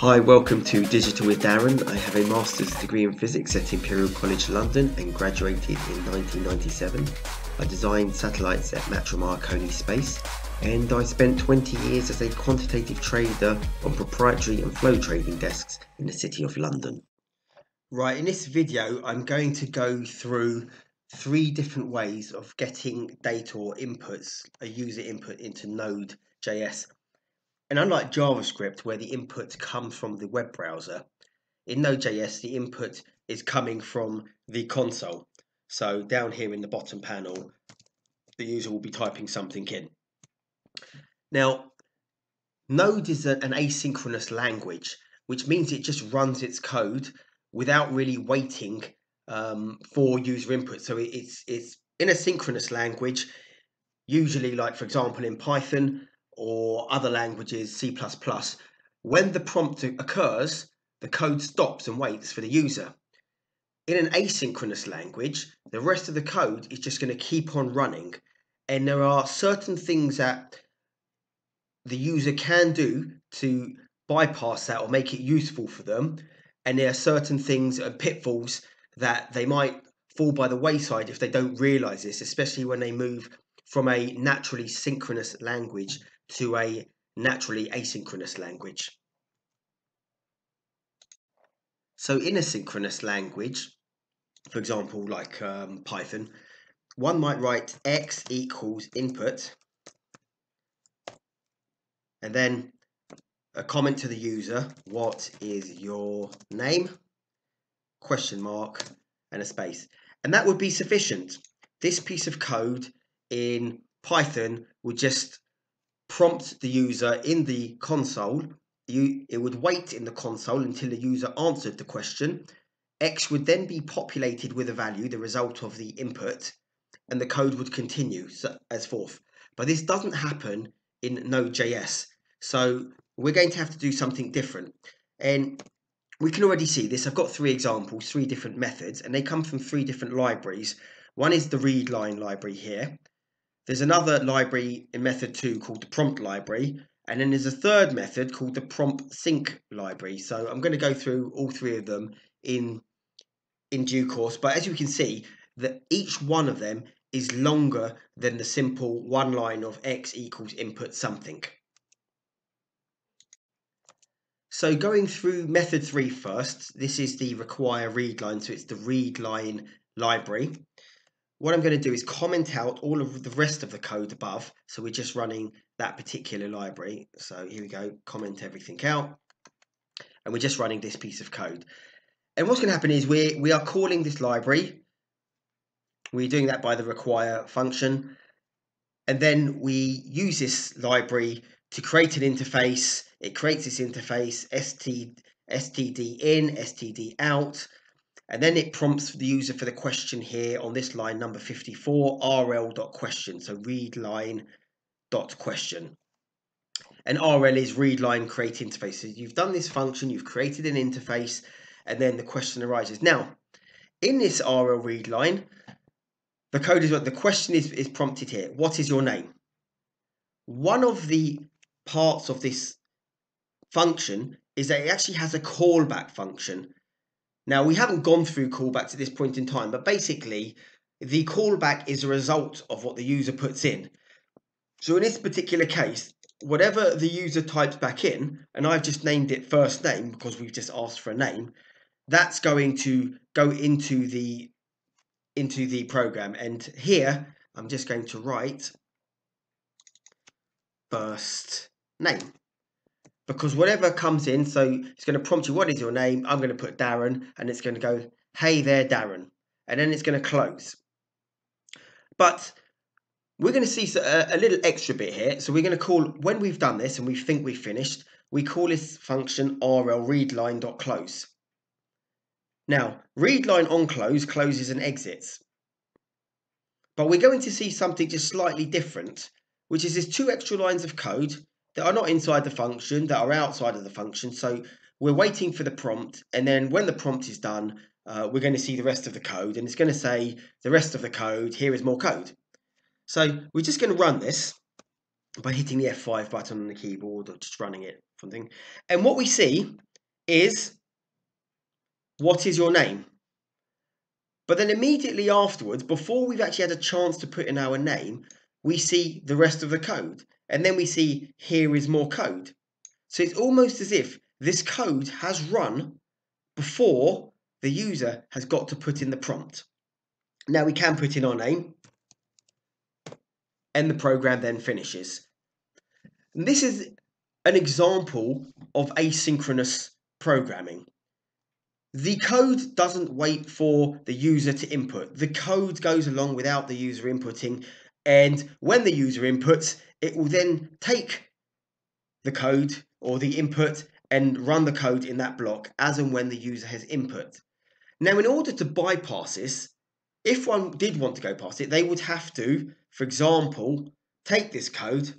Hi, welcome to Digital with Darren. I have a master's degree in physics at Imperial College London and graduated in 1997. I designed satellites at Matra Marconi Space and I spent 20 years as a quantitative trader on proprietary and flow trading desks in the City of London. Right, in this video, I'm going to go through three different ways of getting data or inputs, a user input into Node.js and unlike JavaScript, where the input comes from the web browser, in Node.js, the input is coming from the console. So down here in the bottom panel, the user will be typing something in. Now, Node is a, an asynchronous language, which means it just runs its code without really waiting um, for user input. So it's it's in a synchronous language, usually like for example in Python, or other languages, C++, when the prompt occurs, the code stops and waits for the user. In an asynchronous language, the rest of the code is just going to keep on running. And there are certain things that the user can do to bypass that or make it useful for them. And there are certain things and pitfalls that they might fall by the wayside if they don't realize this, especially when they move from a naturally synchronous language to a naturally asynchronous language. So in a synchronous language, for example, like um, Python, one might write x equals input and then a comment to the user, what is your name? Question mark and a space. And that would be sufficient. This piece of code in Python would just prompt the user in the console. You, it would wait in the console until the user answered the question. X would then be populated with a value, the result of the input, and the code would continue so, as forth. But this doesn't happen in Node.js. So we're going to have to do something different. And we can already see this. I've got three examples, three different methods, and they come from three different libraries. One is the readline library here. There's another library in method two called the prompt library, and then there's a third method called the prompt sync library. So I'm going to go through all three of them in in due course. But as you can see, that each one of them is longer than the simple one line of x equals input something. So going through method three first, this is the require read line, so it's the read line library what I'm going to do is comment out all of the rest of the code above. So we're just running that particular library. So here we go, comment everything out. And we're just running this piece of code. And what's going to happen is we we are calling this library. We're doing that by the require function. And then we use this library to create an interface. It creates this interface, st, std in, std out, and then it prompts the user for the question here on this line number 54, rl.question. So read line dot question. And RL is read line create interface. So you've done this function, you've created an interface, and then the question arises. Now, in this RL read line, the code is what the question is, is prompted here. What is your name? One of the parts of this function is that it actually has a callback function. Now, we haven't gone through callbacks at this point in time, but basically, the callback is a result of what the user puts in. So in this particular case, whatever the user types back in, and I've just named it first name because we've just asked for a name, that's going to go into the into the program. And here, I'm just going to write first name because whatever comes in, so it's going to prompt you, what is your name? I'm going to put Darren, and it's going to go, hey there, Darren. And then it's going to close. But we're going to see a, uh, a little extra bit here. So we're going to call, when we've done this and we think we've finished, we call this function rl readline.close. Now, readline on close closes and exits. But we're going to see something just slightly different, which is there's two extra lines of code that are not inside the function, that are outside of the function. So we're waiting for the prompt, and then when the prompt is done, uh, we're going to see the rest of the code, and it's going to say the rest of the code, here is more code. So we're just going to run this by hitting the F5 button on the keyboard or just running it something. And what we see is what is your name? But then immediately afterwards, before we've actually had a chance to put in our name, we see the rest of the code. And then we see here is more code. So it's almost as if this code has run before the user has got to put in the prompt. Now we can put in our name and the program then finishes. And this is an example of asynchronous programming. The code doesn't wait for the user to input. The code goes along without the user inputting and when the user inputs, it will then take the code or the input and run the code in that block as and when the user has input. Now, in order to bypass this, if one did want to go past it, they would have to, for example, take this code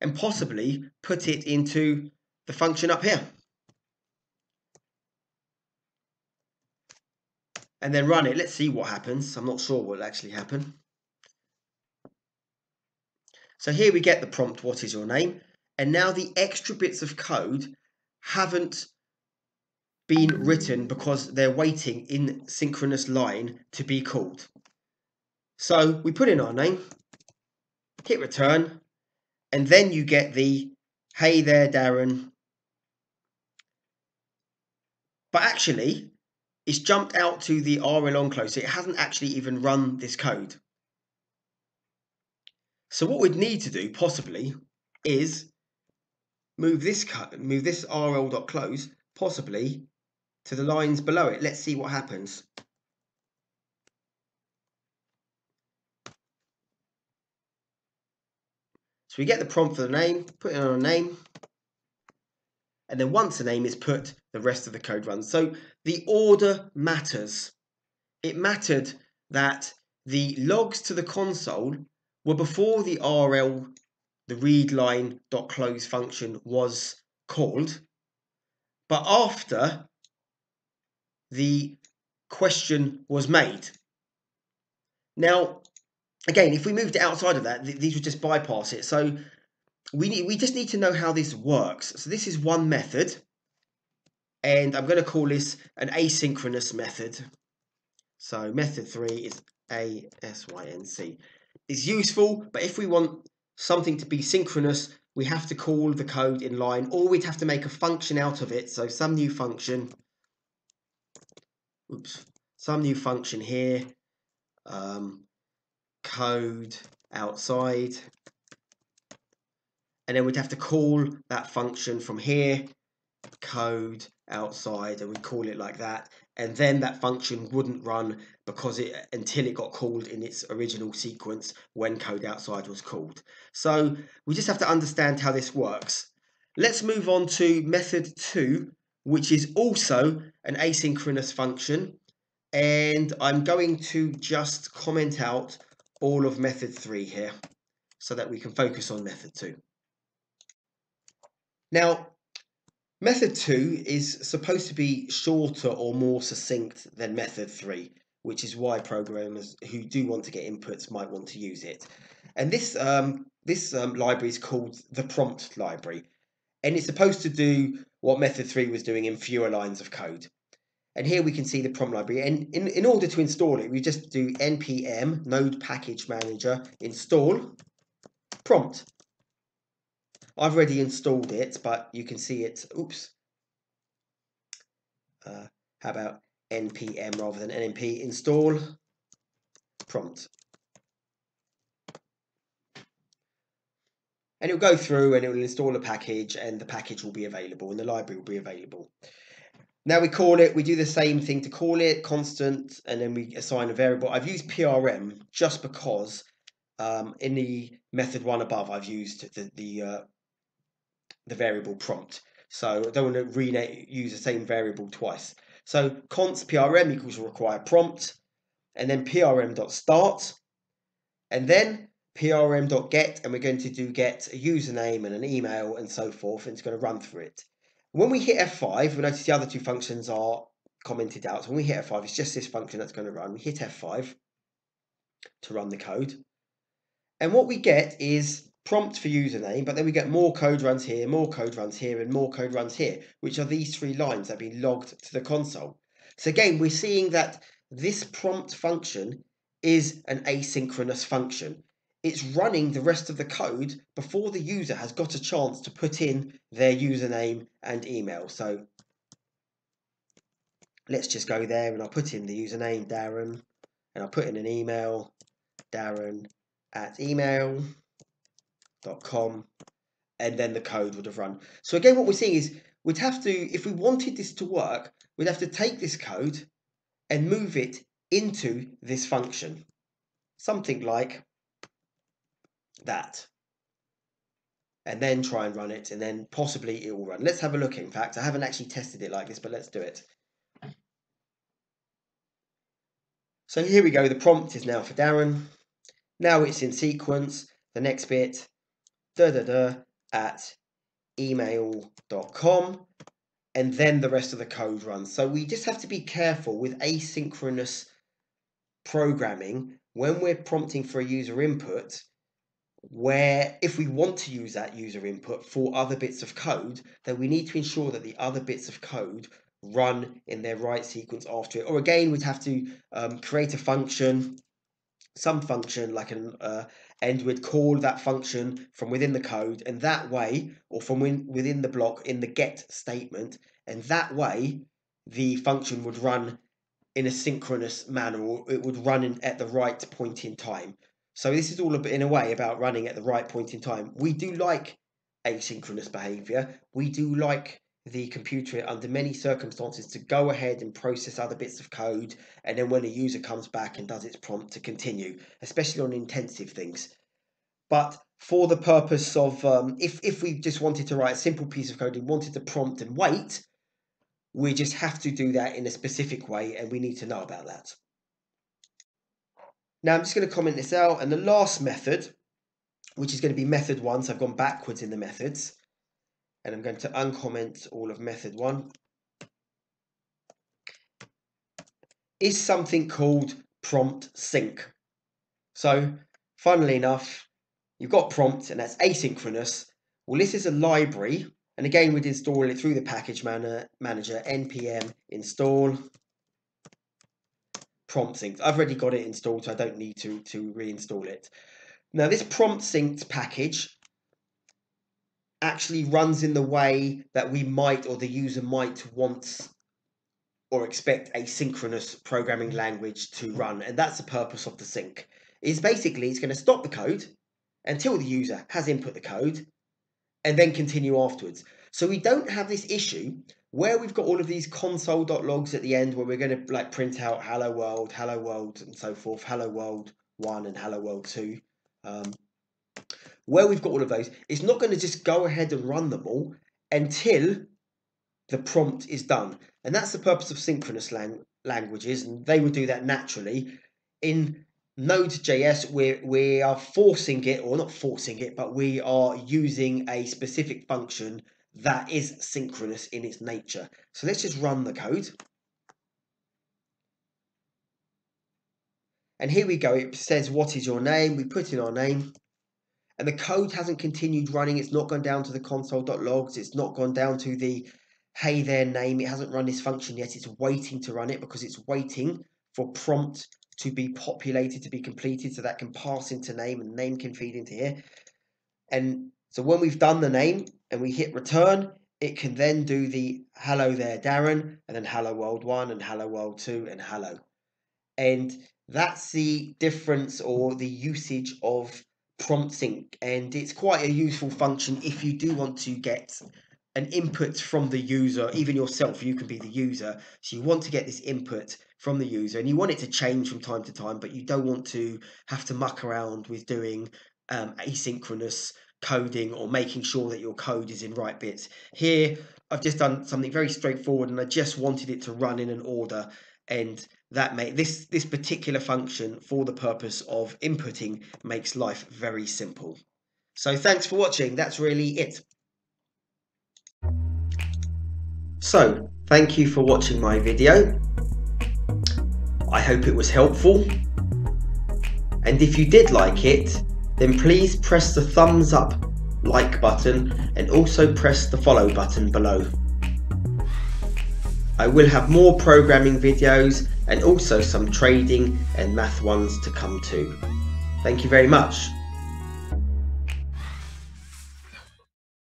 and possibly put it into the function up here. And then run it. Let's see what happens. I'm not sure what will actually happen. So here we get the prompt, what is your name? And now the extra bits of code haven't been written because they're waiting in synchronous line to be called. So we put in our name, hit return, and then you get the, hey there, Darren. But actually, it's jumped out to the RL on close, so it hasn't actually even run this code. So what we'd need to do, possibly, is move this cut, move this RL.close, possibly to the lines below it. Let's see what happens. So we get the prompt for the name, put in our name, and then once the name is put, the rest of the code runs. So the order matters. It mattered that the logs to the console were before the RL, the read line dot close function was called, but after the question was made. Now, again, if we moved it outside of that, th these would just bypass it. So we need, we just need to know how this works. So this is one method, and I'm going to call this an asynchronous method. So method three is async. It's useful, but if we want something to be synchronous, we have to call the code in line, or we'd have to make a function out of it. So some new function oops, some new function here, um, code outside, and then we'd have to call that function from here, code outside, and we call it like that, and then that function wouldn't run because it until it got called in its original sequence when code outside was called. So we just have to understand how this works. Let's move on to method two, which is also an asynchronous function. And I'm going to just comment out all of method three here so that we can focus on method two. Now, method two is supposed to be shorter or more succinct than method three, which is why programmers who do want to get inputs might want to use it. And this um, this um, library is called the prompt library, and it's supposed to do what method 3 was doing in fewer lines of code. And here we can see the prompt library. And in, in order to install it, we just do npm node package manager install prompt. I've already installed it, but you can see it. Oops. Uh, how about npm rather than nmp install prompt. and it'll go through and it will install a package and the package will be available and the library will be available. Now we call it, we do the same thing to call it, constant, and then we assign a variable. I've used PRM just because um, in the method one above, I've used the the, uh, the variable prompt. So I don't want to rename, use the same variable twice. So const PRM equals require prompt, and then PRM.start, and then prm.get and we're going to do get a username and an email and so forth and it's going to run through it. When we hit F5 we notice the other two functions are commented out so when we hit F5 it's just this function that's going to run. We hit F5 to run the code and what we get is prompt for username, but then we get more code runs here, more code runs here, and more code runs here, which are these three lines that have been logged to the console. So again, we're seeing that this prompt function is an asynchronous function. It's running the rest of the code before the user has got a chance to put in their username and email. So let's just go there and I'll put in the username, Darren, and I'll put in an email, Darren at email.com, and then the code would have run. So again, what we're seeing is we'd have to, if we wanted this to work, we'd have to take this code and move it into this function. Something like that. And then try and run it, and then possibly it will run. Let's have a look, in fact. I haven't actually tested it like this, but let's do it. So here we go, the prompt is now for Darren. Now it's in sequence. The next bit, da da da, at email.com, and then the rest of the code runs. So we just have to be careful with asynchronous programming when we're prompting for a user input where if we want to use that user input for other bits of code, then we need to ensure that the other bits of code run in their right sequence after it. Or again, we'd have to um, create a function, some function like an uh, and we'd call that function from within the code and that way, or from within the block in the get statement, and that way the function would run in a synchronous manner or it would run in, at the right point in time. So this is all a bit in a way about running at the right point in time. We do like asynchronous behavior. We do like the computer under many circumstances to go ahead and process other bits of code and then when a user comes back and does its prompt to continue, especially on intensive things. But for the purpose of um, if, if we just wanted to write a simple piece of code and wanted to prompt and wait, we just have to do that in a specific way and we need to know about that. Now I'm just going to comment this out. And the last method, which is going to be method one, so I've gone backwards in the methods. And I'm going to uncomment all of method one. Is something called prompt sync. So funnily enough, you've got prompt and that's asynchronous. Well, this is a library. And again, we'd install it through the package man manager, npm install prompt sync. I've already got it installed, so I don't need to, to reinstall it. Now, this prompt synced package actually runs in the way that we might or the user might want or expect a synchronous programming language to run. And that's the purpose of the sync. Is basically it's going to stop the code until the user has input the code and then continue afterwards. So we don't have this issue where we've got all of these console.logs at the end where we're going to like print out hello world, hello world, and so forth, hello world 1 and hello world 2. Um, where we've got all of those, it's not going to just go ahead and run them all until the prompt is done. And that's the purpose of synchronous lang languages, and they would do that naturally. In Node.js, we we are forcing it, or not forcing it, but we are using a specific function that is synchronous in its nature. So let's just run the code. And here we go. It says, what is your name? We put in our name. And the code hasn't continued running. It's not gone down to the console.logs. It's not gone down to the hey there name. It hasn't run this function yet. It's waiting to run it because it's waiting for prompt to be populated, to be completed, so that can pass into name and name can feed into here. And so when we've done the name and we hit return, it can then do the hello there, Darren, and then hello world one and hello world two and hello. And that's the difference or the usage of prompt sync. And it's quite a useful function if you do want to get an input from the user, even yourself, you can be the user. So you want to get this input from the user and you want it to change from time to time, but you don't want to have to muck around with doing um, asynchronous coding or making sure that your code is in right bits. Here, I've just done something very straightforward and I just wanted it to run in an order and that make this this particular function for the purpose of inputting makes life very simple. So thanks for watching. That's really it. So, thank you for watching my video. I hope it was helpful. And if you did like it, then please press the thumbs up like button and also press the follow button below. I will have more programming videos and also some trading and math ones to come too. Thank you very much.